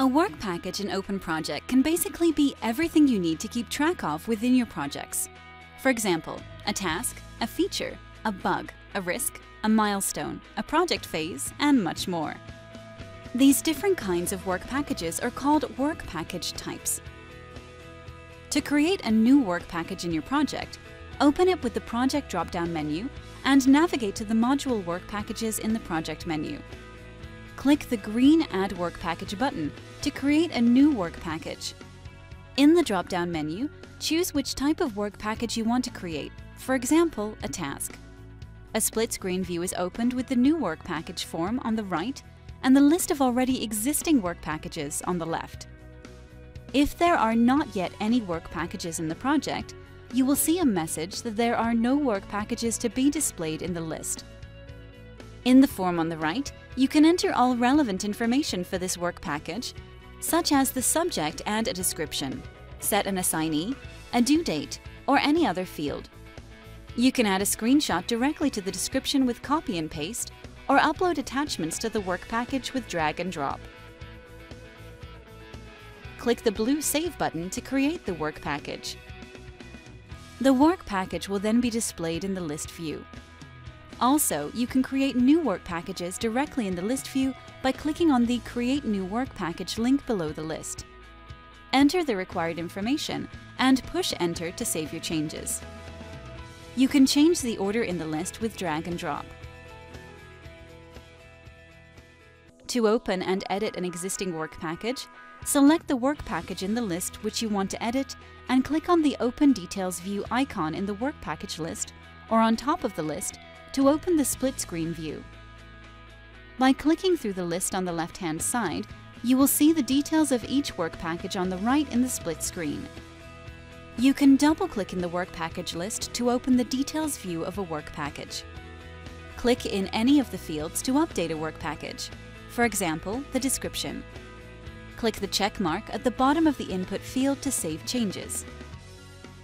A work package in OpenProject can basically be everything you need to keep track of within your projects. For example, a task, a feature, a bug, a risk, a milestone, a project phase, and much more. These different kinds of work packages are called work package types. To create a new work package in your project, open it with the Project drop-down menu and navigate to the module work packages in the Project menu. Click the green Add Work Package button to create a new work package. In the drop-down menu, choose which type of work package you want to create, for example, a task. A split screen view is opened with the new work package form on the right and the list of already existing work packages on the left. If there are not yet any work packages in the project, you will see a message that there are no work packages to be displayed in the list. In the form on the right, you can enter all relevant information for this work package, such as the subject and a description, set an assignee, a due date, or any other field. You can add a screenshot directly to the description with copy and paste, or upload attachments to the work package with drag and drop. Click the blue Save button to create the work package. The work package will then be displayed in the list view. Also, you can create new work packages directly in the list view by clicking on the Create New Work Package link below the list. Enter the required information and push Enter to save your changes. You can change the order in the list with drag and drop. To open and edit an existing work package, select the work package in the list which you want to edit and click on the Open Details View icon in the work package list or on top of the list to open the split screen view. By clicking through the list on the left-hand side, you will see the details of each work package on the right in the split screen. You can double-click in the work package list to open the details view of a work package. Click in any of the fields to update a work package, for example, the description. Click the check mark at the bottom of the input field to save changes.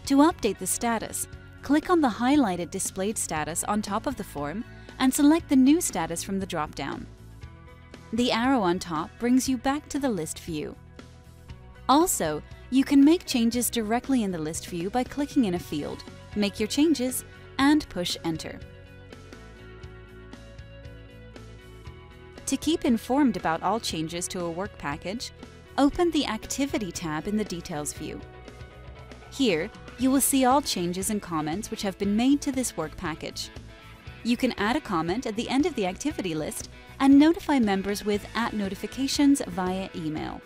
To update the status, click on the highlighted displayed status on top of the form and select the new status from the drop-down. The arrow on top brings you back to the list view. Also, you can make changes directly in the list view by clicking in a field, make your changes, and push Enter. To keep informed about all changes to a work package, open the Activity tab in the Details view. Here, you will see all changes and comments which have been made to this work package. You can add a comment at the end of the activity list and notify members with at notifications via email.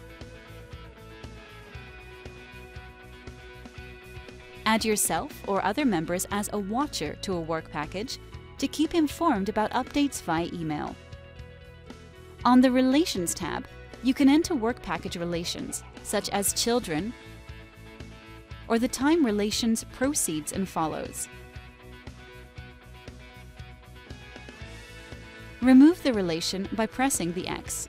Add yourself or other members as a watcher to a work package to keep informed about updates via email. On the Relations tab, you can enter work package relations, such as children, or the time relations precedes and follows. Remove the relation by pressing the X.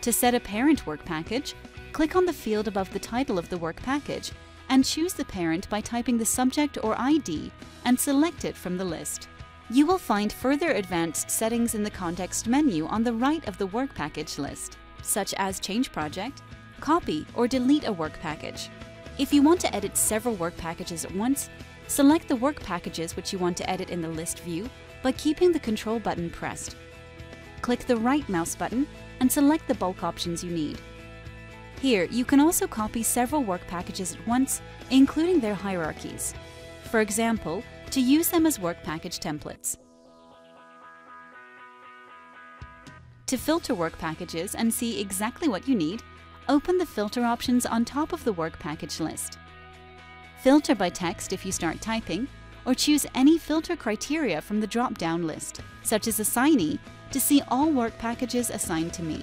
To set a parent work package, click on the field above the title of the work package and choose the parent by typing the subject or ID and select it from the list. You will find further advanced settings in the context menu on the right of the work package list, such as change project, copy or delete a work package. If you want to edit several work packages at once, select the work packages which you want to edit in the list view by keeping the control button pressed. Click the right mouse button and select the bulk options you need. Here, you can also copy several work packages at once, including their hierarchies. For example, to use them as work package templates. To filter work packages and see exactly what you need, open the filter options on top of the work package list. Filter by text if you start typing, or choose any filter criteria from the drop-down list, such as assignee, to see all work packages assigned to me.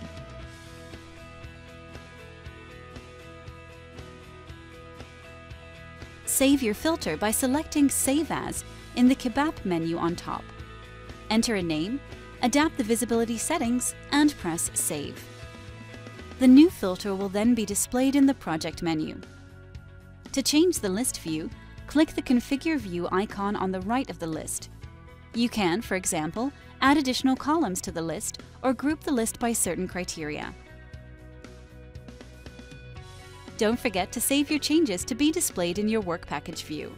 Save your filter by selecting Save As in the Kebab menu on top. Enter a name, adapt the visibility settings, and press Save. The new filter will then be displayed in the project menu. To change the list view, click the Configure View icon on the right of the list. You can, for example, add additional columns to the list or group the list by certain criteria. Don't forget to save your changes to be displayed in your work package view.